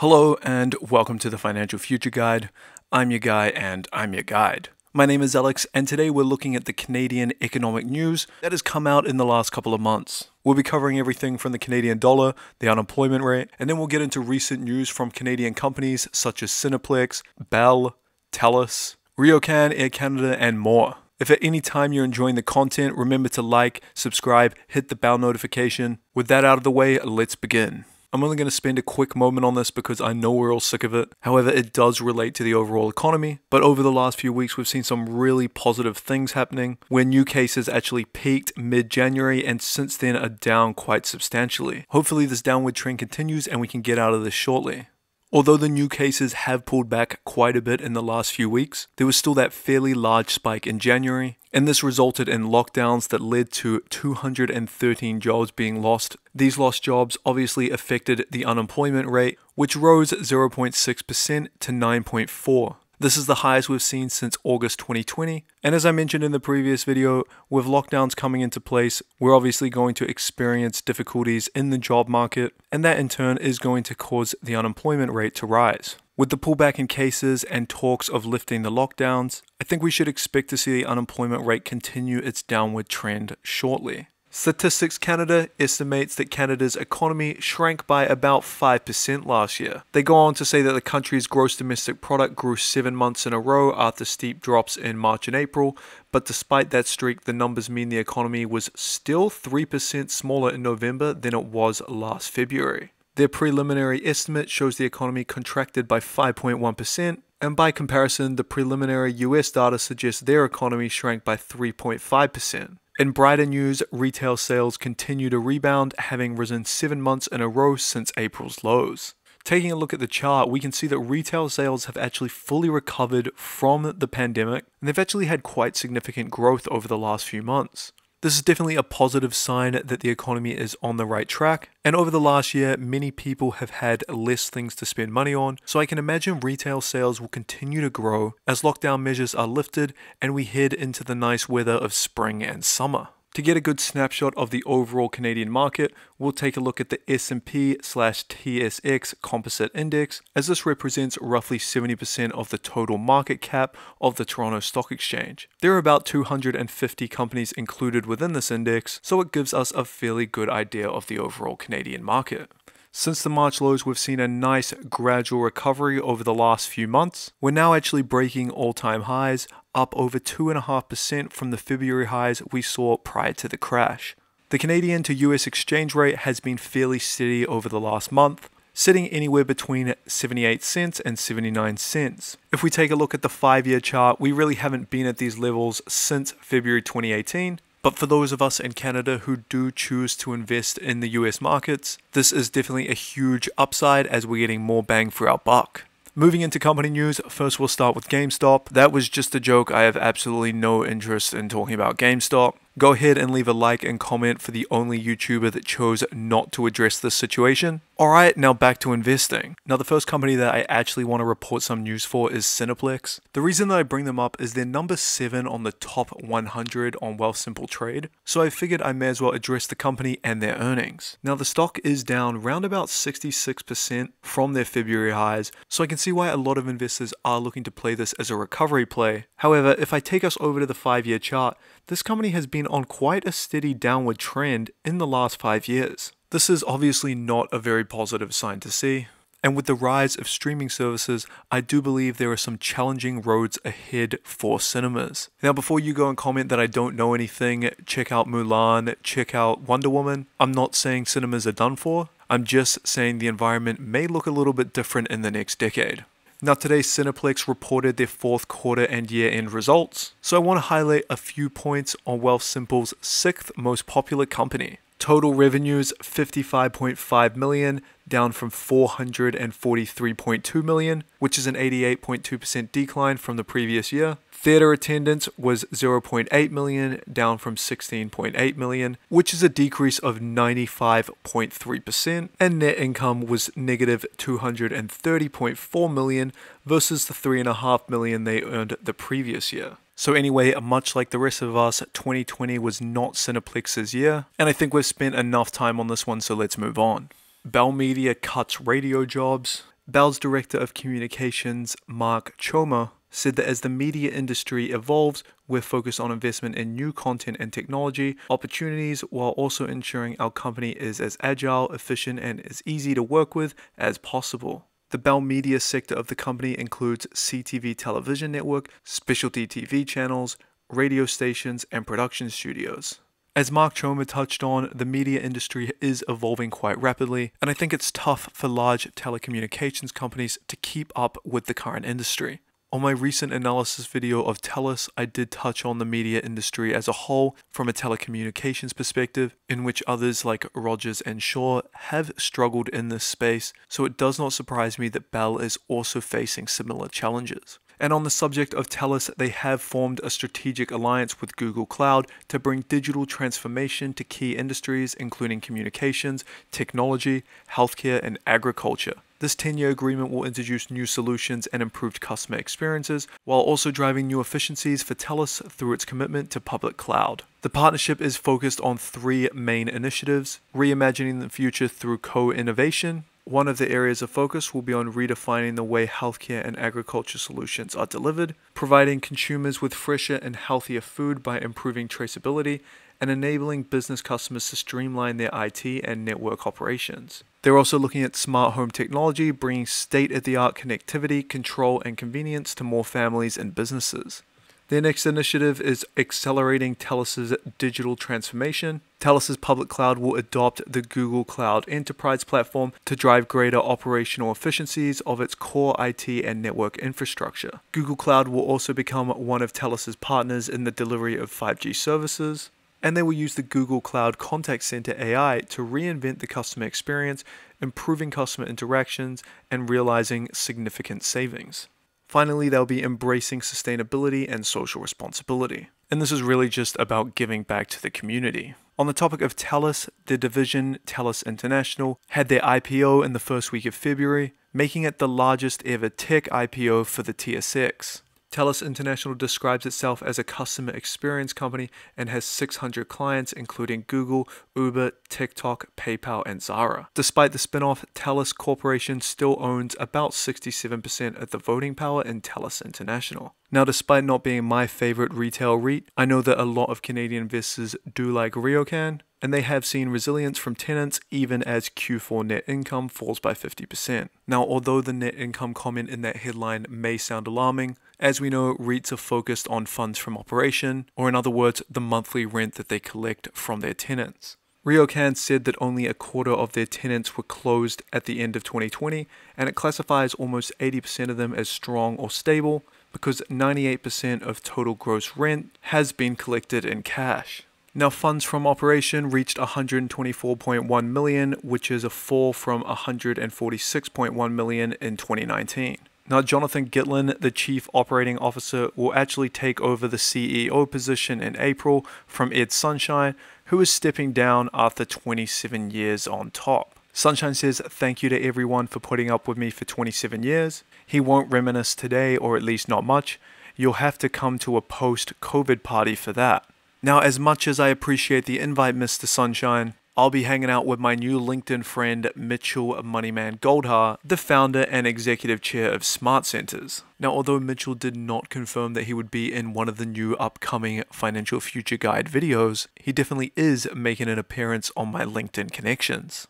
Hello, and welcome to the Financial Future Guide. I'm your guy, and I'm your guide. My name is Alex, and today we're looking at the Canadian economic news that has come out in the last couple of months. We'll be covering everything from the Canadian dollar, the unemployment rate, and then we'll get into recent news from Canadian companies such as Cineplex, Bell, TELUS, RioCan, Air Canada, and more. If at any time you're enjoying the content, remember to like, subscribe, hit the bell notification. With that out of the way, let's begin. I'm only going to spend a quick moment on this because I know we're all sick of it. However, it does relate to the overall economy. But over the last few weeks, we've seen some really positive things happening where new cases actually peaked mid January and since then are down quite substantially. Hopefully, this downward trend continues and we can get out of this shortly. Although the new cases have pulled back quite a bit in the last few weeks, there was still that fairly large spike in January, and this resulted in lockdowns that led to 213 jobs being lost. These lost jobs obviously affected the unemployment rate, which rose 0.6% to 9.4. This is the highest we've seen since August 2020. And as I mentioned in the previous video, with lockdowns coming into place, we're obviously going to experience difficulties in the job market, and that in turn is going to cause the unemployment rate to rise. With the pullback in cases and talks of lifting the lockdowns, I think we should expect to see the unemployment rate continue its downward trend shortly. Statistics Canada estimates that Canada's economy shrank by about 5% last year. They go on to say that the country's gross domestic product grew seven months in a row after steep drops in March and April, but despite that streak, the numbers mean the economy was still 3% smaller in November than it was last February. Their preliminary estimate shows the economy contracted by 5.1%, and by comparison, the preliminary US data suggests their economy shrank by 3.5%. In brighter news, retail sales continue to rebound, having risen seven months in a row since April's lows. Taking a look at the chart, we can see that retail sales have actually fully recovered from the pandemic, and they've actually had quite significant growth over the last few months. This is definitely a positive sign that the economy is on the right track. And over the last year, many people have had less things to spend money on. So I can imagine retail sales will continue to grow as lockdown measures are lifted and we head into the nice weather of spring and summer. To get a good snapshot of the overall Canadian market, we'll take a look at the S&P slash TSX Composite Index, as this represents roughly 70% of the total market cap of the Toronto Stock Exchange. There are about 250 companies included within this index, so it gives us a fairly good idea of the overall Canadian market. Since the March lows, we've seen a nice gradual recovery over the last few months. We're now actually breaking all time highs, up over 2.5% from the February highs we saw prior to the crash. The Canadian to US exchange rate has been fairly steady over the last month, sitting anywhere between 78 cents and 79 cents. If we take a look at the 5 year chart, we really haven't been at these levels since February 2018. But for those of us in Canada who do choose to invest in the US markets, this is definitely a huge upside as we're getting more bang for our buck. Moving into company news, first we'll start with GameStop. That was just a joke. I have absolutely no interest in talking about GameStop. Go ahead and leave a like and comment for the only YouTuber that chose not to address this situation. Alright, now back to investing. Now the first company that I actually want to report some news for is Cineplex. The reason that I bring them up is they're number 7 on the top 100 on Wealthsimple Trade, so I figured I may as well address the company and their earnings. Now the stock is down round about 66% from their February highs, so I can see why a lot of investors are looking to play this as a recovery play. However, if I take us over to the 5 year chart, this company has been on quite a steady downward trend in the last 5 years. This is obviously not a very positive sign to see. And with the rise of streaming services, I do believe there are some challenging roads ahead for cinemas. Now, before you go and comment that I don't know anything, check out Mulan, check out Wonder Woman. I'm not saying cinemas are done for, I'm just saying the environment may look a little bit different in the next decade. Now, today Cineplex reported their fourth quarter and year end results, so I want to highlight a few points on Wealthsimple's sixth most popular company. Total revenues 55.5 million, down from 443.2 million, which is an 88.2% decline from the previous year. Theatre attendance was 0.8 million, down from 16.8 million, which is a decrease of 95.3%. And net income was negative 230.4 million versus the 3.5 million they earned the previous year. So anyway, much like the rest of us, 2020 was not Cineplex's year, and I think we've spent enough time on this one, so let's move on. Bell Media cuts radio jobs. Bell's Director of Communications, Mark Choma, said that as the media industry evolves, we're focused on investment in new content and technology opportunities while also ensuring our company is as agile, efficient, and as easy to work with as possible. The Bell Media sector of the company includes CTV television network, specialty TV channels, radio stations, and production studios. As Mark Choma touched on, the media industry is evolving quite rapidly, and I think it's tough for large telecommunications companies to keep up with the current industry. On my recent analysis video of TELUS, I did touch on the media industry as a whole from a telecommunications perspective, in which others like Rogers and Shaw have struggled in this space, so it does not surprise me that Bell is also facing similar challenges. And on the subject of TELUS, they have formed a strategic alliance with Google Cloud to bring digital transformation to key industries, including communications, technology, healthcare, and agriculture. This 10 year agreement will introduce new solutions and improved customer experiences, while also driving new efficiencies for TELUS through its commitment to public cloud. The partnership is focused on three main initiatives reimagining the future through co innovation. One of the areas of focus will be on redefining the way healthcare and agriculture solutions are delivered, providing consumers with fresher and healthier food by improving traceability, and enabling business customers to streamline their IT and network operations. They're also looking at smart home technology, bringing state of the art connectivity, control, and convenience to more families and businesses. Their next initiative is accelerating TELUS's digital transformation. TELUS's public cloud will adopt the Google Cloud Enterprise platform to drive greater operational efficiencies of its core IT and network infrastructure. Google Cloud will also become one of TELUS's partners in the delivery of 5G services and they will use the Google Cloud Contact Center AI to reinvent the customer experience, improving customer interactions, and realizing significant savings. Finally, they'll be embracing sustainability and social responsibility. And this is really just about giving back to the community. On the topic of TELUS, the division TELUS International had their IPO in the first week of February, making it the largest ever tech IPO for the TSX. TELUS International describes itself as a customer experience company and has 600 clients, including Google, Uber, TikTok, PayPal, and Zara. Despite the spinoff, TELUS Corporation still owns about 67% of the voting power in TELUS International. Now, despite not being my favorite retail REIT, I know that a lot of Canadian investors do like RioCan, and they have seen resilience from tenants even as Q4 net income falls by 50%. Now, although the net income comment in that headline may sound alarming, as we know, REITs are focused on funds from operation, or in other words, the monthly rent that they collect from their tenants. RioCan said that only a quarter of their tenants were closed at the end of 2020, and it classifies almost 80% of them as strong or stable, because 98% of total gross rent has been collected in cash. Now, funds from operation reached 124.1 million, which is a fall from 146.1 million in 2019. Now, Jonathan Gitlin, the Chief Operating Officer, will actually take over the CEO position in April from Ed Sonshine, who is stepping down after 27 years on top. Sonshine says, Thank you to everyone for putting up with me for 27 years. He won't reminisce today, or at least not much. You'll have to come to a post COVID party for that. Now, as much as I appreciate the invite, Mr. Sonshine, I'll be hanging out with my new LinkedIn friend Mitchell Moneyman Goldhar, the founder and executive chair of SmartCentres. Now, although Mitchell did not confirm that he would be in one of the new upcoming Financial Future Guide videos, he definitely is making an appearance on my LinkedIn connections.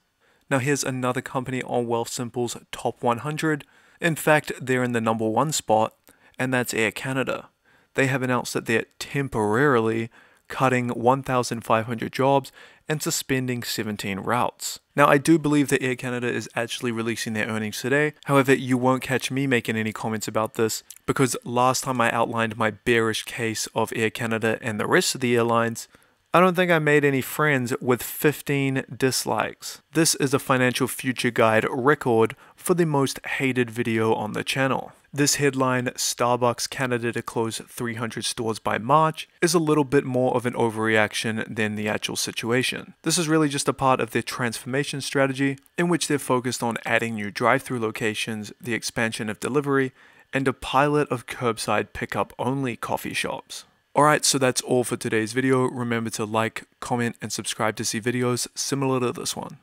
Now, here's another company on Wealthsimple's top 100 in fact, they're in the number one spot, and that's Air Canada. They have announced that they're temporarily cutting 1,500 jobs and suspending 17 routes. Now, I do believe that Air Canada is actually releasing their earnings today. However, you won't catch me making any comments about this because last time I outlined my bearish case of Air Canada and the rest of the airlines, I don't think I made any friends with 15 dislikes. This is a financial future guide record for the most hated video on the channel. This headline, Starbucks Canada to close 300 stores by March, is a little bit more of an overreaction than the actual situation. This is really just a part of their transformation strategy, in which they're focused on adding new drive through locations, the expansion of delivery, and a pilot of curbside pickup only coffee shops. Alright, so that's all for today's video. Remember to like, comment, and subscribe to see videos similar to this one.